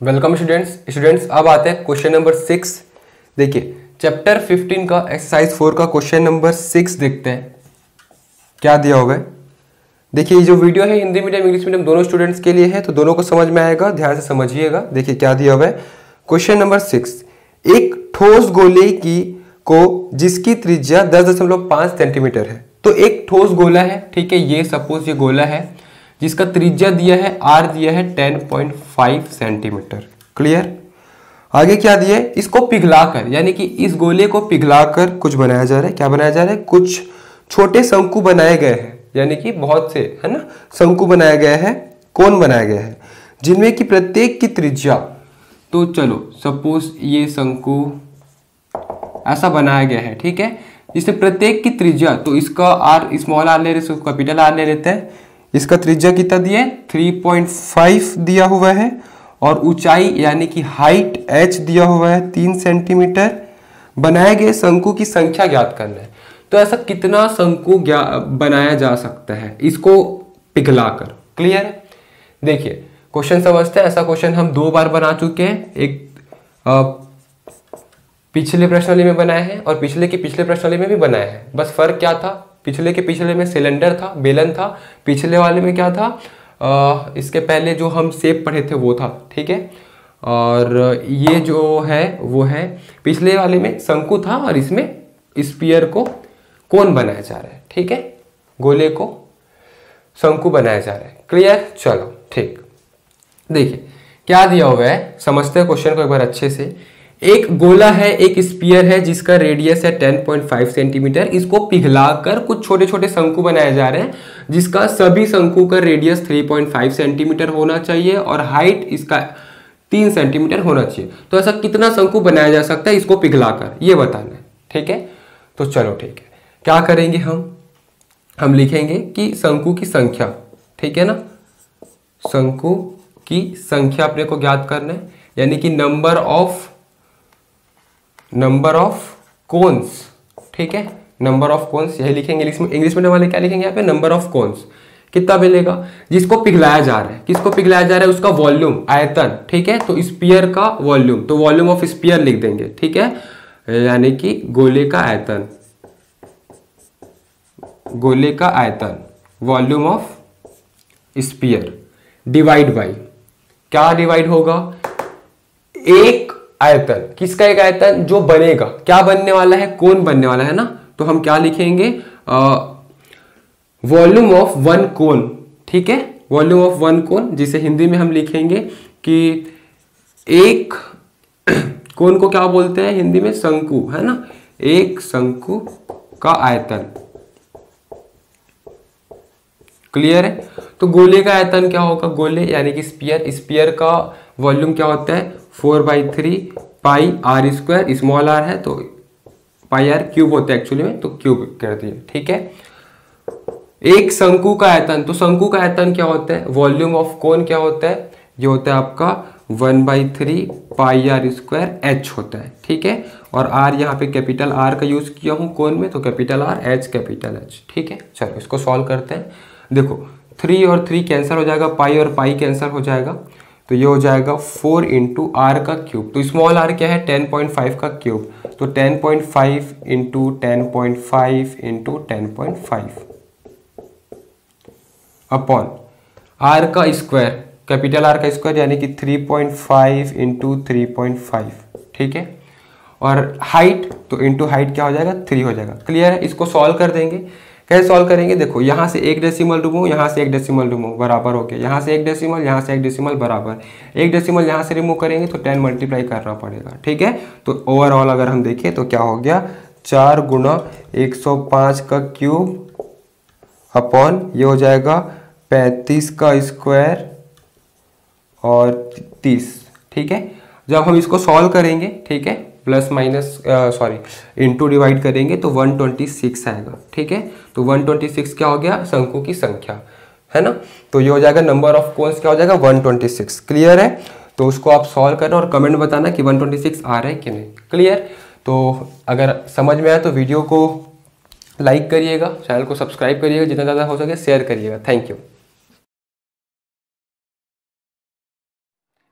Welcome students students अब आते हैं क्वेश्चन नंबर सिक्स देखिए चैप्टर फिफ्टीन का एक्सरसाइज फोर का क्वेश्चन नंबर सिक्स देखते हैं। क्या दिया होगा? देखिए, ये जो वीडियो है, हिंदी मीडियम इंग्लिश मीडियम दोनों स्टूडेंट्स के लिए है तो दोनों को समझ में आएगा, ध्यान से समझिएगा। देखिए, क्या दिया हुआ है? क्वेश्चन नंबर सिक्स एक ठोस गोले की, को, जिसकी त्रिज्या दस दशमलव पाँच सेंटीमीटर है। तो एक ठोस गोला है, ठीक है, ये सपोज़ ये गोला है। जिसका त्रिज्या दिया है आर दिया है 10.5 सेंटीमीटर। क्लियर? आगे क्या दिया है? इसको पिघलाकर, यानी कि इस गोले को पिघलाकर कुछ बनाया जा रहा है। क्या बनाया जा रहा है? कुछ छोटे शंकु बनाए गए हैं, यानी कि बहुत से, है ना? शंकु बनाया गया है, कौन बनाया गया है, जिनमें कि प्रत्येक की त्रिज्या। तो चलो, सपोज़ ये शंकु ऐसा बनाया गया है, ठीक है? जिससे प्रत्येक की त्रिज्या तो इसका आर, स्मॉल आर ले रहे कैपिटल आर ले लेते हैं। इसका त्रिज्या कितना दिया है? 3.5 दिया हुआ है और ऊंचाई यानी कि हाइट h दिया हुआ है तीन सेंटीमीटर बनाए गए शंकु की संख्या ज्ञात करना है तो ऐसा कितना शंकु बनाया जा सकता है? इसको पिघलाकर। क्लियर है? देखिए क्वेश्चन समझते हैं। ऐसा क्वेश्चन हम दो बार बना चुके हैं। एक आ, पिछले प्रश्नावली में बनाया है और पिछले के पिछले प्रश्नावली में भी बनाया है। बस फ़र्क क्या था? पिछले के पिछले में सिलेंडर था बेलन था। पिछले वाले में क्या था? आ, इसके पहले जो हम सेप पढ़े थे वो था ठीक है? और ये जो है वो है। पिछले वाले में शंकु था और इसमें स्पीयर को कौन बनाया जा रहा है ठीक है? गोले को शंकु बनाया जा रहा है। क्लियर चलो ठीक। देखिए क्या दिया हुआ है? समझते हैं क्वेश्चन को एक बार अच्छे से। एक गोला है, एक स्पीयर है जिसका रेडियस है 10.5 सेंटीमीटर इसको पिघलाकर कुछ छोटे छोटे शंकु बनाए जा रहे हैं, जिसका सभी शंकु का रेडियस 3.5 सेंटीमीटर होना चाहिए और हाइट इसका तीन सेंटीमीटर होना चाहिए। तो ऐसा कितना शंकु बनाया जा सकता है, इसको पिघलाकर? ये बताना है, ठीक है? तो चलो, ठीक है। क्या करेंगे हम? हम लिखेंगे कि शंकु की संख्या, ठीक है ना? शंकु की संख्या अपने को ज्ञात करना है, यानी कि number of number of cones ठीक है? नंबर ऑफ़ कोन्स यही लिखेंगे इंग्लिश में इंग्लिश वाले क्या लिखेंगे यहाँ पे? नंबर ऑफ़ कोन्स कितना मिलेगा? जिसको पिघलाया जा रहा है। किसको पिघलाया जा रहा है? उसका वॉल्यूम आयतन। ठीक है? तो स्पीयर का वॉल्यूम तो वॉल्यूम ऑफ़ स्पीयर लिख देंगे। ठीक है? यानी कि गोले का आयतन। गोले का आयतन। Volume of sphere divide by क्या डिवाइड होगा? एक आयतन। किसका एक आयतन? जो बनेगा। क्या बनने वाला है? कौन बनने वाला है ना? तो हम क्या लिखेंगे? वॉल्यूम ऑफ़ वन कोन ठीक है? वॉल्यूम ऑफ़ वन कोन जिसे हिंदी में हम लिखेंगे कि एक कोन को क्या बोलते हैं हिंदी में? शंकु, है ना? एक शंकु का आयतन। क्लियर है? तो गोले का आयतन क्या होगा? गोले, यानी कि स्पीयर स्पीयर का वॉल्यूम क्या होता है? Four by three pi r square small r है तो पाई आर क्यूब होता है एक्चुअली में तो क्यूब कर दिए, ठीक है? एक शंकु का आयतन तो शंकु का आयतन क्या होता है? वॉल्यूम ऑफ़ कोन क्या होता है? ये होता है आपका one by three pi r square h होता है, ठीक है? और आर यहाँ पे कैपिटल आर का यूज़ किया हूँ कोन में तो capital R H capital H ठीक है? चलो, इसको सॉल्व करते हैं। देखो थ्री और थ्री कैंसिल हो जाएगा, पाई और पाई कैंसिल हो जाएगा। तो ये हो जाएगा फोर इंटू आर का क्यूब। तो स्मॉल आर क्या है? टेन पॉइंट फाइव का क्यूब। तो ten point five into ten point five into ten point five. Upon r का स्क्वायर, कैपिटल आर का स्क्वायर यानी कि three point five into three point five. ठीक है? और हाइट तो इंटू हाइट क्या हो जाएगा? थ्री हो जाएगा। क्लियर है? इसको सॉल्व कर देंगे। कैसे सॉल्व करेंगे? देखो, यहाँ से एक डेसिमल रिमूव यहाँ से एक डेसिमल रिमूव बराबर हो गया यहाँ से एक डेसिमल यहाँ से एक डेसिमल बराबर। एक डेसिमल यहाँ से रिमूव करेंगे तो टेन मल्टीप्लाई करना पड़ेगा, ठीक है? तो ओवरऑल अगर हम देखें तो क्या हो गया? चार गुना एक सौ पाँच का क्यूब अपॉन ये हो जाएगा पैंतीस का स्क्वायर और तीस, ठीक है? जब हम इसको सॉल्व करेंगे, ठीक है? Plus minus sorry into divide करेंगे तो 126 आएगा, ठीक है? तो 126 क्या हो गया? शंकु की संख्या, है ना? तो ये हो जाएगा नंबर ऑफ़ कोन्स क्या हो जाएगा? 126 क्लियर है? तो उसको आप सॉल्व करना और कमेंट बताना कि 126 आ रहा है कि नहीं क्लियर तो अगर समझ में आए तो वीडियो को लाइक करिएगा चैनल को सब्सक्राइब करिएगा, जितना ज़्यादा हो सके शेयर करिएगा थैंक यू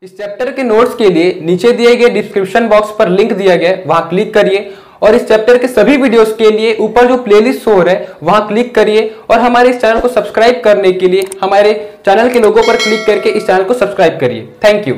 इस चैप्टर के नोट्स के लिए नीचे दिए गए डिस्क्रिप्शन बॉक्स पर लिंक दिया गया वहाँ क्लिक करिए और इस चैप्टर के सभी वीडियोस के लिए ऊपर जो प्लेलिस्ट शो हो रहा है, वहाँ क्लिक करिए और हमारे इस चैनल को सब्सक्राइब करने के लिए हमारे चैनल के लोगों पर क्लिक करके इस चैनल को सब्सक्राइब करिए। Thank you